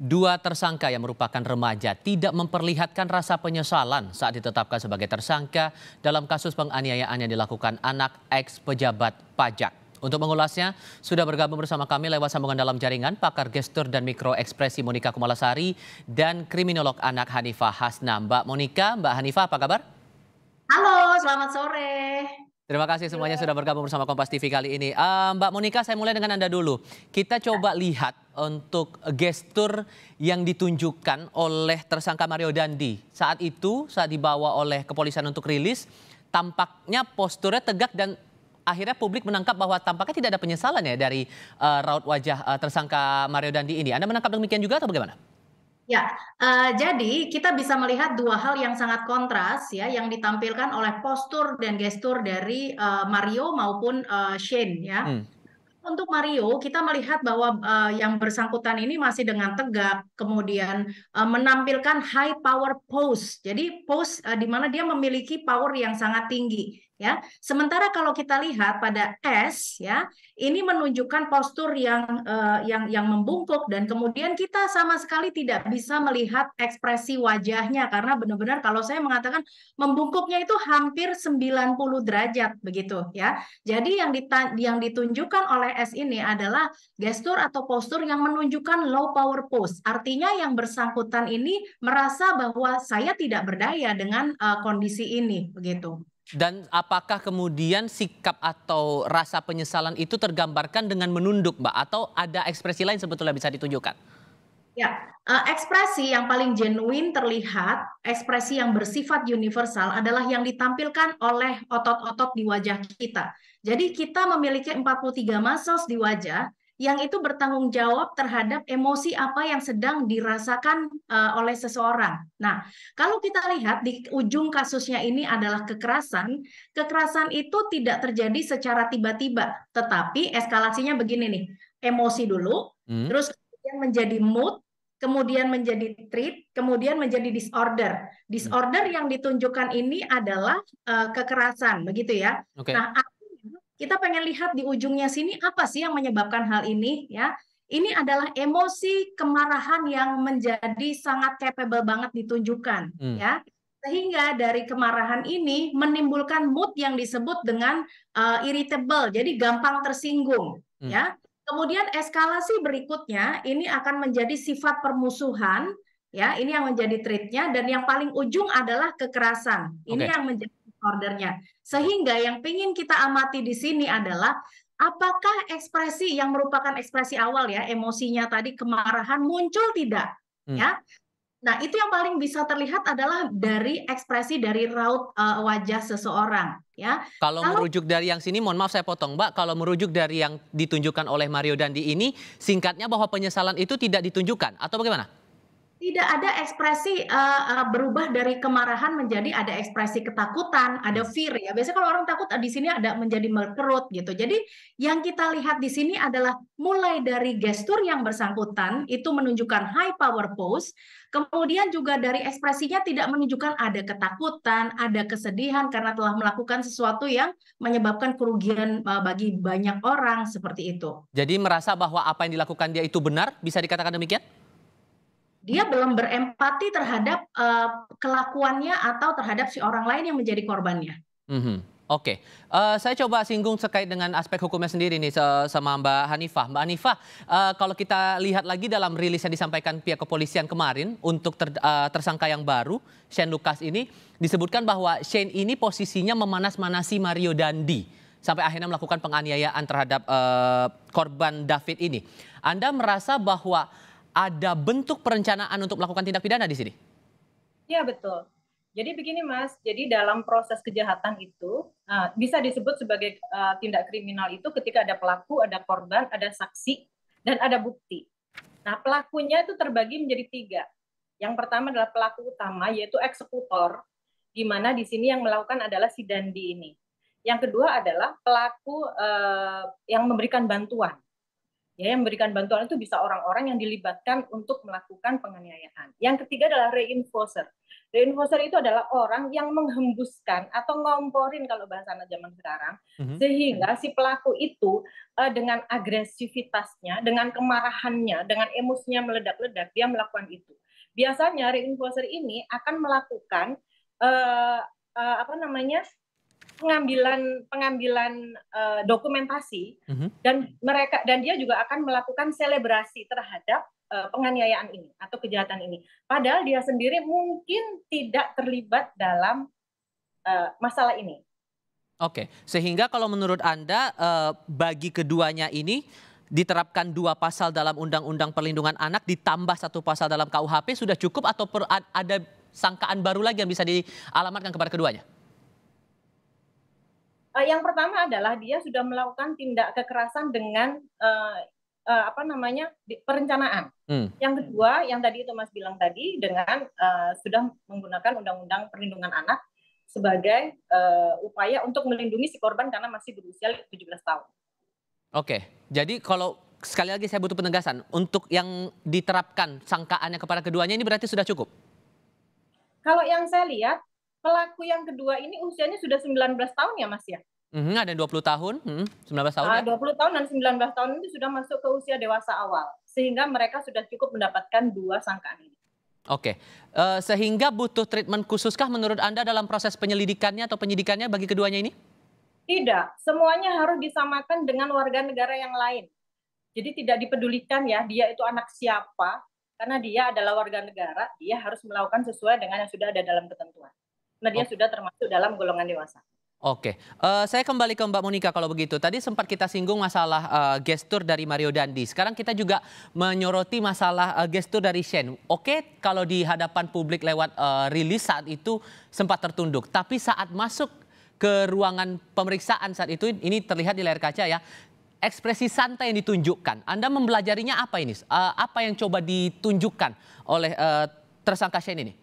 Dua tersangka yang merupakan remaja tidak memperlihatkan rasa penyesalan saat ditetapkan sebagai tersangka dalam kasus penganiayaan yang dilakukan anak ex pejabat pajak. Untuk mengulasnya, sudah bergabung bersama kami lewat sambungan dalam jaringan pakar gestur dan mikro ekspresi Monika Kumalasari dan kriminolog anak Hanifah Hasna. Mbak Monika, Mbak Hanifah apa kabar? Halo, selamat sore. Terima kasih semuanya sudah bergabung bersama Kompas TV kali ini. Uh, Mbak Monika, saya mulai dengan Anda dulu. Kita coba lihat untuk gestur yang ditunjukkan oleh tersangka Mario Dandi. Saat itu, saat dibawa oleh kepolisian untuk rilis, tampaknya posturnya tegak dan akhirnya publik menangkap bahwa tampaknya tidak ada penyesalan ya dari uh, raut wajah uh, tersangka Mario Dandi ini. Anda menangkap demikian juga atau bagaimana? Ya, uh, jadi kita bisa melihat dua hal yang sangat kontras ya yang ditampilkan oleh postur dan gestur dari uh, Mario maupun uh, Shane ya. Hmm. Untuk Mario, kita melihat bahwa uh, yang bersangkutan ini masih dengan tegak, kemudian uh, menampilkan high power pose. Jadi pose uh, di mana dia memiliki power yang sangat tinggi ya. Sementara kalau kita lihat pada S ya, ini menunjukkan postur yang uh, yang yang membungkuk dan kemudian kita sama sekali tidak bisa melihat ekspresi wajahnya karena benar-benar kalau saya mengatakan membungkuknya itu hampir 90 derajat begitu ya. Jadi yang yang ditunjukkan oleh S ini adalah gestur atau postur yang menunjukkan low power pose. Artinya yang bersangkutan ini merasa bahwa saya tidak berdaya dengan uh, kondisi ini begitu. Dan apakah kemudian sikap atau rasa penyesalan itu tergambarkan dengan menunduk, Mbak? Atau ada ekspresi lain sebetulnya bisa ditunjukkan? Ya, uh, ekspresi yang paling genuine terlihat, ekspresi yang bersifat universal adalah yang ditampilkan oleh otot-otot di wajah kita. Jadi kita memiliki 43 muscles di wajah yang itu bertanggung jawab terhadap emosi apa yang sedang dirasakan uh, oleh seseorang. Nah, kalau kita lihat di ujung kasusnya ini adalah kekerasan, kekerasan itu tidak terjadi secara tiba-tiba, tetapi eskalasinya begini nih, emosi dulu, hmm. terus kemudian menjadi mood, kemudian menjadi treat, kemudian menjadi disorder. Disorder yang ditunjukkan ini adalah uh, kekerasan, begitu ya. Okay. Nah, kita pengen lihat di ujungnya sini apa sih yang menyebabkan hal ini ya. Ini adalah emosi kemarahan yang menjadi sangat capable banget ditunjukkan hmm. ya. Sehingga dari kemarahan ini menimbulkan mood yang disebut dengan uh, irritable, jadi gampang tersinggung hmm. ya. Kemudian eskalasi berikutnya ini akan menjadi sifat permusuhan ya ini yang menjadi treatnya dan yang paling ujung adalah kekerasan ini okay. yang menjadi ordernya. Sehingga yang ingin kita amati di sini adalah apakah ekspresi yang merupakan ekspresi awal ya, emosinya tadi kemarahan muncul tidak? Hmm. Ya. Nah, itu yang paling bisa terlihat adalah dari ekspresi dari raut uh, wajah seseorang, ya. Kalau, kalau merujuk dari yang sini, mohon maaf saya potong, Mbak. Kalau merujuk dari yang ditunjukkan oleh Mario Dandi ini, singkatnya bahwa penyesalan itu tidak ditunjukkan atau bagaimana? Tidak ada ekspresi uh, uh, berubah dari kemarahan menjadi ada ekspresi ketakutan, ada hmm. fear ya. Biasanya kalau orang takut di sini ada menjadi merkerut gitu. Jadi yang kita lihat di sini adalah mulai dari gestur yang bersangkutan itu menunjukkan high power pose, kemudian juga dari ekspresinya tidak menunjukkan ada ketakutan, ada kesedihan karena telah melakukan sesuatu yang menyebabkan kerugian uh, bagi banyak orang seperti itu. Jadi merasa bahwa apa yang dilakukan dia itu benar, bisa dikatakan demikian? Dia belum berempati terhadap uh, kelakuannya atau terhadap si orang lain yang menjadi korbannya. Mm-hmm. Oke, okay. uh, eh, saya coba singgung terkait dengan aspek hukumnya sendiri nih sama Mbak Hanifah. Mbak Hanifah, uh, kalau kita lihat lagi dalam rilis yang disampaikan pihak kepolisian kemarin untuk ter, uh, tersangka yang baru, Shane Lucas ini, disebutkan bahwa Shane ini posisinya memanas-manasi Mario Dandi sampai akhirnya melakukan penganiayaan terhadap uh, korban David ini. Anda merasa bahwa ada bentuk perencanaan untuk melakukan tindak pidana di sini? Iya betul. Jadi begini Mas, jadi dalam proses kejahatan itu uh, bisa disebut sebagai uh, tindak kriminal itu ketika ada pelaku, ada korban, ada saksi, dan ada bukti. Nah pelakunya itu terbagi menjadi tiga. Yang pertama adalah pelaku utama yaitu eksekutor, di mana di sini yang melakukan adalah si Dandi ini. Yang kedua adalah pelaku uh, yang memberikan bantuan. Ya, yang memberikan bantuan itu bisa orang-orang yang dilibatkan untuk melakukan penganiayaan. Yang ketiga adalah reinforcer. Reinforcer itu adalah orang yang menghembuskan atau ngomporin kalau bahasa anak zaman sekarang, mm-hmm. sehingga si pelaku itu uh, dengan agresivitasnya, dengan kemarahannya, dengan emosinya meledak-ledak, dia melakukan itu. Biasanya reinforcer ini akan melakukan uh, uh, apa namanya pengambilan pengambilan uh, dokumentasi mm-hmm. dan mereka dan dia juga akan melakukan selebrasi terhadap uh, penganiayaan ini atau kejahatan ini. Padahal dia sendiri mungkin tidak terlibat dalam uh, masalah ini. Oke, sehingga kalau menurut Anda uh, bagi keduanya ini diterapkan dua pasal dalam Undang-Undang Perlindungan Anak ditambah satu pasal dalam KUHP sudah cukup atau per, ada sangkaan baru lagi yang bisa dialamatkan kepada keduanya? Uh, yang pertama adalah dia sudah melakukan tindak kekerasan dengan uh, uh, apa namanya di, perencanaan. Hmm. Yang kedua, yang tadi itu Mas bilang tadi dengan uh, sudah menggunakan Undang-Undang Perlindungan Anak sebagai uh, upaya untuk melindungi si korban karena masih berusia 17 tahun. Oke, jadi kalau sekali lagi saya butuh penegasan untuk yang diterapkan sangkaannya kepada keduanya ini berarti sudah cukup. Kalau yang saya lihat pelaku yang kedua ini usianya sudah 19 tahun ya Mas ya? Mm-hmm, ada 20 tahun, hmm, 19 tahun. Uh, ya? 20 tahun dan 19 tahun itu sudah masuk ke usia dewasa awal, sehingga mereka sudah cukup mendapatkan dua sangkaan ini. Oke, uh, sehingga butuh treatment khususkah menurut Anda dalam proses penyelidikannya atau penyidikannya bagi keduanya ini? Tidak, semuanya harus disamakan dengan warga negara yang lain. Jadi tidak dipedulikan ya, dia itu anak siapa, karena dia adalah warga negara, dia harus melakukan sesuai dengan yang sudah ada dalam ketentuan. Nah, dia oh. sudah termasuk dalam golongan dewasa. Oke, uh, saya kembali ke Mbak Monika kalau begitu. Tadi sempat kita singgung masalah uh, gestur dari Mario Dandi. Sekarang kita juga menyoroti masalah uh, gestur dari Shen. Oke, kalau di hadapan publik lewat uh, rilis saat itu sempat tertunduk. Tapi saat masuk ke ruangan pemeriksaan saat itu, ini terlihat di layar kaca ya, ekspresi santai yang ditunjukkan. Anda mempelajarinya apa ini? Uh, apa yang coba ditunjukkan oleh uh, tersangka Shen ini?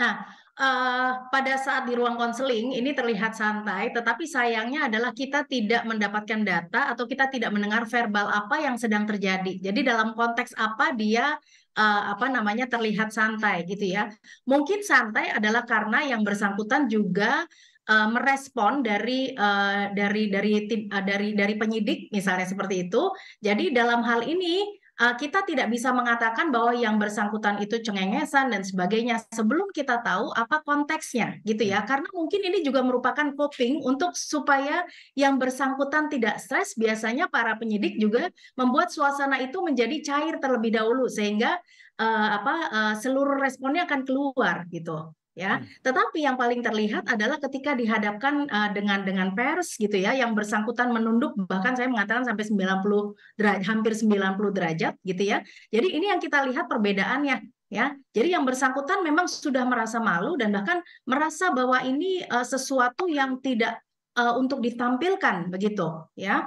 Nah, uh, pada saat di ruang konseling ini terlihat santai, tetapi sayangnya adalah kita tidak mendapatkan data atau kita tidak mendengar verbal apa yang sedang terjadi. Jadi dalam konteks apa dia uh, apa namanya terlihat santai gitu ya. Mungkin santai adalah karena yang bersangkutan juga uh, merespon dari uh, dari dari uh, dari dari penyidik misalnya seperti itu. Jadi dalam hal ini kita tidak bisa mengatakan bahwa yang bersangkutan itu cengengesan dan sebagainya. Sebelum kita tahu apa konteksnya gitu ya. Hmm. karena mungkin ini juga merupakan coping untuk supaya yang bersangkutan tidak stres biasanya para penyidik juga membuat suasana itu menjadi cair terlebih dahulu sehingga uh, apa uh, seluruh responnya akan keluar gitu ya. Hmm. Tetapi yang paling terlihat adalah ketika dihadapkan uh, dengan dengan pers gitu ya yang bersangkutan menunduk bahkan saya mengatakan sampai 90 derajat hampir 90 derajat gitu ya. Jadi ini yang kita lihat perbedaannya ya. Jadi yang bersangkutan memang sudah merasa malu dan bahkan merasa bahwa ini uh, sesuatu yang tidak uh, untuk ditampilkan begitu ya.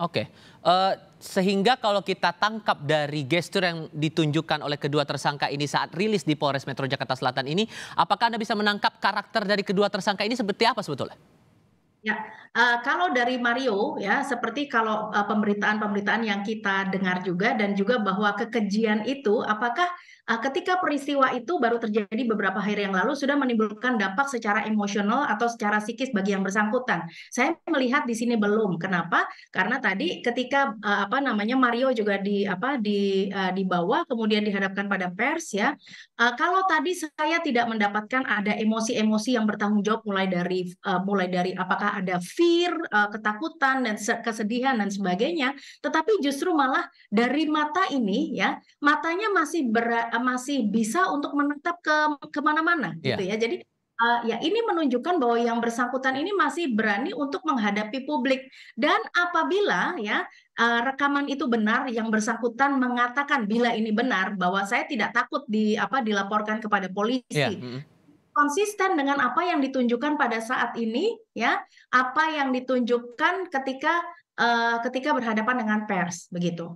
Oke, uh, sehingga kalau kita tangkap dari gestur yang ditunjukkan oleh kedua tersangka ini saat rilis di Polres Metro Jakarta Selatan ini, apakah Anda bisa menangkap karakter dari kedua tersangka ini seperti apa sebetulnya? Ya, uh, kalau dari Mario ya seperti kalau pemberitaan-pemberitaan uh, yang kita dengar juga dan juga bahwa kekejian itu apakah uh, ketika peristiwa itu baru terjadi beberapa hari yang lalu sudah menimbulkan dampak secara emosional atau secara psikis bagi yang bersangkutan. Saya melihat di sini belum. Kenapa? Karena tadi ketika uh, apa namanya Mario juga di apa di uh, dibawa kemudian dihadapkan pada pers ya. Uh, kalau tadi saya tidak mendapatkan ada emosi-emosi yang bertanggung jawab mulai dari uh, mulai dari apakah ada fear, uh, ketakutan dan kesedihan dan sebagainya, tetapi justru malah dari mata ini ya, matanya masih ber, masih bisa untuk menetap ke ke mana-mana yeah. gitu ya. Jadi uh, ya ini menunjukkan bahwa yang bersangkutan ini masih berani untuk menghadapi publik dan apabila ya uh, rekaman itu benar yang bersangkutan mengatakan bila ini benar bahwa saya tidak takut di apa dilaporkan kepada polisi yeah. mm -hmm. Konsisten dengan apa yang ditunjukkan pada saat ini ya apa yang ditunjukkan ketika uh, ketika berhadapan dengan pers begitu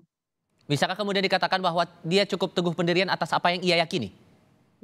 Bisakah kemudian dikatakan bahwa dia cukup teguh pendirian atas apa yang ia yakini?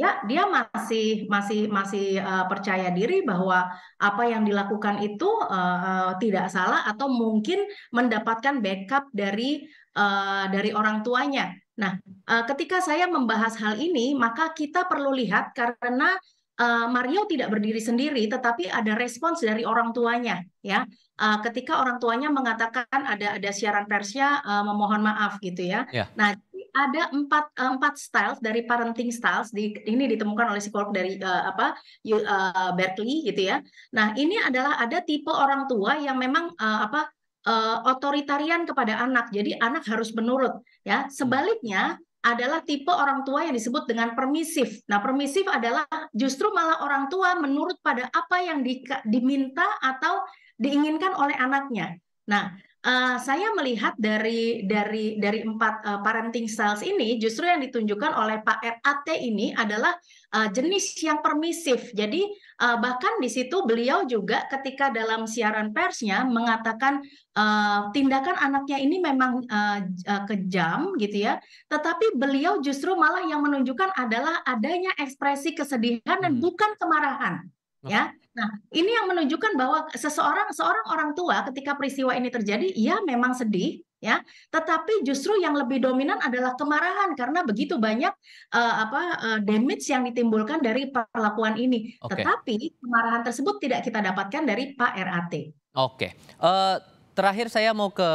ya dia masih masih masih uh, percaya diri bahwa apa yang dilakukan itu uh, uh, tidak salah atau mungkin mendapatkan backup dari uh, dari orang tuanya. Nah, uh, ketika saya membahas hal ini, maka kita perlu lihat karena uh, Mario tidak berdiri sendiri, tetapi ada respons dari orang tuanya, ya. Uh, ketika orang tuanya mengatakan ada ada siaran persnya uh, memohon maaf gitu ya. Yeah. Nah, ada empat empat styles dari parenting styles di ini ditemukan oleh psikolog dari uh, apa uh, Berkeley gitu ya. Nah ini adalah ada tipe orang tua yang memang uh, apa uh, otoritarian kepada anak. Jadi anak harus menurut ya. Sebaliknya adalah tipe orang tua yang disebut dengan permisif. Nah, permisif adalah justru malah orang tua menurut pada apa yang di, diminta atau diinginkan oleh anaknya. Nah, uh, saya melihat dari dari dari empat uh, parenting styles ini justru yang ditunjukkan oleh Pak RAT ini adalah uh, jenis yang permisif. Jadi uh, bahkan di situ beliau juga ketika dalam siaran persnya mengatakan uh, tindakan anaknya ini memang uh, uh, kejam gitu ya, tetapi beliau justru malah yang menunjukkan adalah adanya ekspresi kesedihan dan hmm. bukan kemarahan. Ya, nah ini yang menunjukkan bahwa seseorang seorang orang tua ketika peristiwa ini terjadi, ya memang sedih, ya, tetapi justru yang lebih dominan adalah kemarahan karena begitu banyak uh, apa uh, damage yang ditimbulkan dari perlakuan ini. Okay. Tetapi kemarahan tersebut tidak kita dapatkan dari Pak RAT. Oke. Okay. Uh, terakhir saya mau ke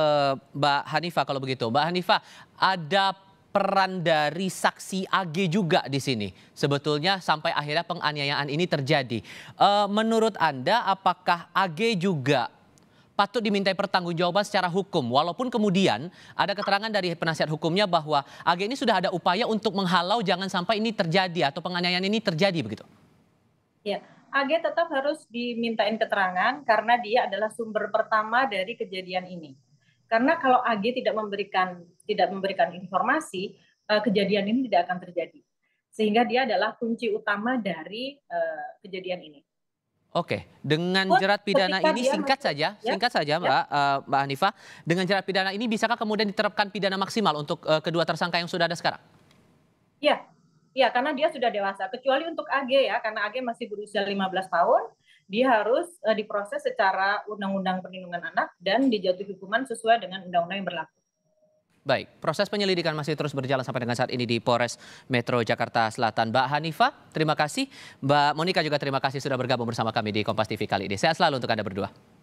Mbak Hanifah kalau begitu. Mbak Hanifah, ada peran dari saksi AG juga di sini. Sebetulnya sampai akhirnya penganiayaan ini terjadi. E, menurut Anda apakah AG juga patut dimintai pertanggungjawaban secara hukum walaupun kemudian ada keterangan dari penasihat hukumnya bahwa AG ini sudah ada upaya untuk menghalau jangan sampai ini terjadi atau penganiayaan ini terjadi begitu. Ya, AG tetap harus dimintain keterangan karena dia adalah sumber pertama dari kejadian ini. Karena kalau AG tidak memberikan tidak memberikan informasi, uh, kejadian ini tidak akan terjadi. Sehingga dia adalah kunci utama dari uh, kejadian ini. Oke, dengan jerat pidana ini singkat saja, ya, singkat saja ya. Mbak uh, Mbak Hanifah, dengan jerat pidana ini bisakah kemudian diterapkan pidana maksimal untuk uh, kedua tersangka yang sudah ada sekarang? Iya. Iya, karena dia sudah dewasa. Kecuali untuk AG ya, karena AG masih berusia 15 tahun, dia harus uh, diproses secara Undang-Undang Perlindungan Anak dan dijatuhi hukuman sesuai dengan undang-undang yang berlaku. Baik, proses penyelidikan masih terus berjalan sampai dengan saat ini di Polres Metro Jakarta Selatan. Mbak Hanifah, terima kasih. Mbak Monika juga terima kasih sudah bergabung bersama kami di Kompas TV kali ini. Sehat selalu untuk Anda berdua.